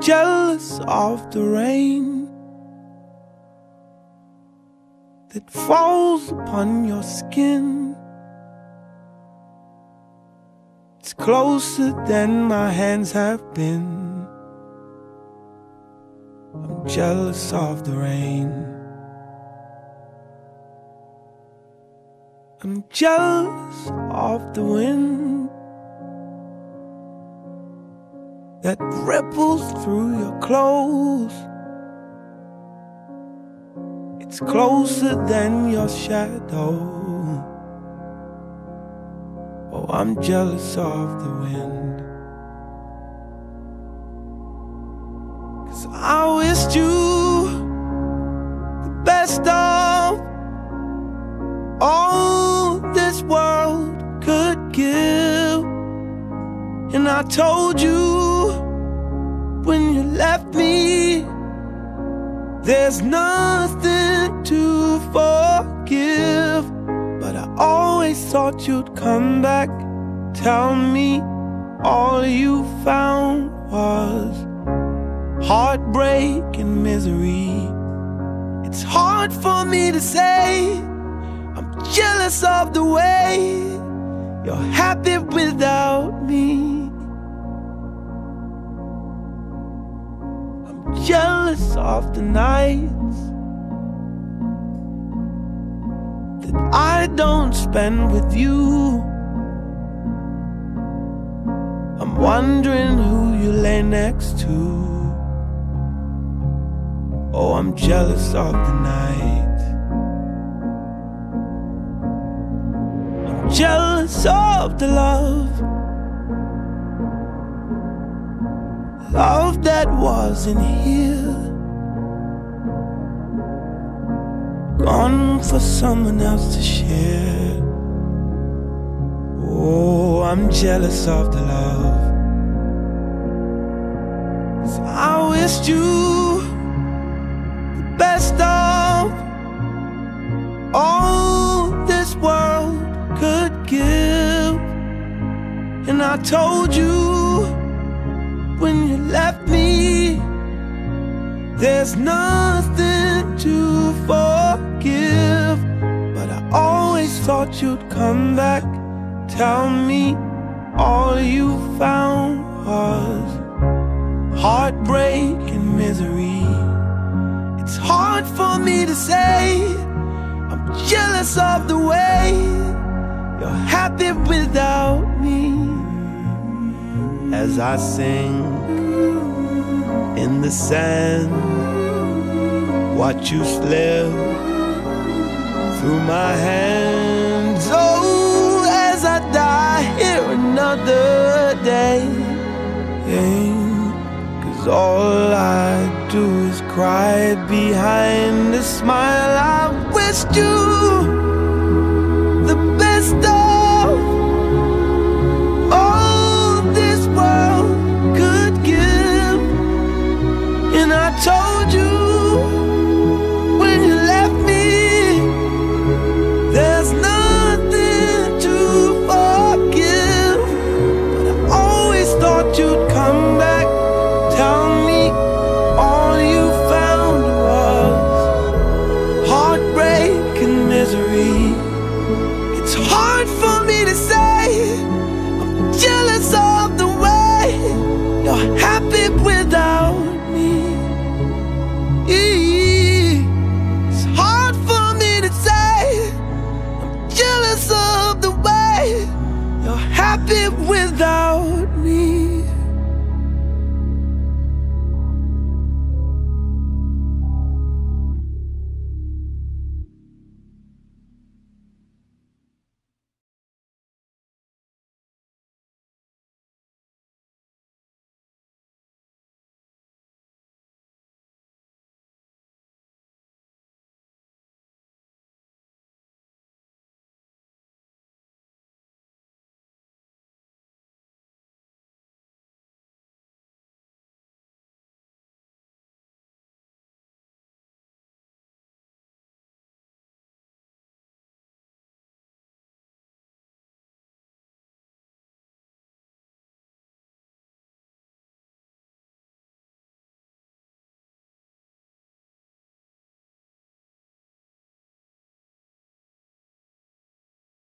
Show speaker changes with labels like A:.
A: jealous of the rain that falls upon your skin. It's closer than my hands have been. I'm jealous of the rain. I'm jealous of the wind. that ripples through your clothes. It's closer than your shadow. Oh, I'm jealous of the wind. Cause I wished you the best of all this world could give. And I told you when you left me. There's nothing to forgive, but I always thought you'd come back. Tell me all you found was heartbreak and misery. It's hard for me to say, I'm jealous of the way you're happy without me. Jealous of the nights that I don't spend with you. I'm wondering who you lay next to. Oh, I'm jealous of the night. I'm jealous of the love love that wasn't here. Gone for someone else to share. Oh, I'm jealous of the love. So I wished you the best of all this world could give. And I told you when you left me. There's nothing to forgive, but I always thought you'd come back. Tell me all you found as I sing in the sand. Watch you slip through my hands. Oh, as I die here another day. Cause all I do is cry behind the smile. I wish you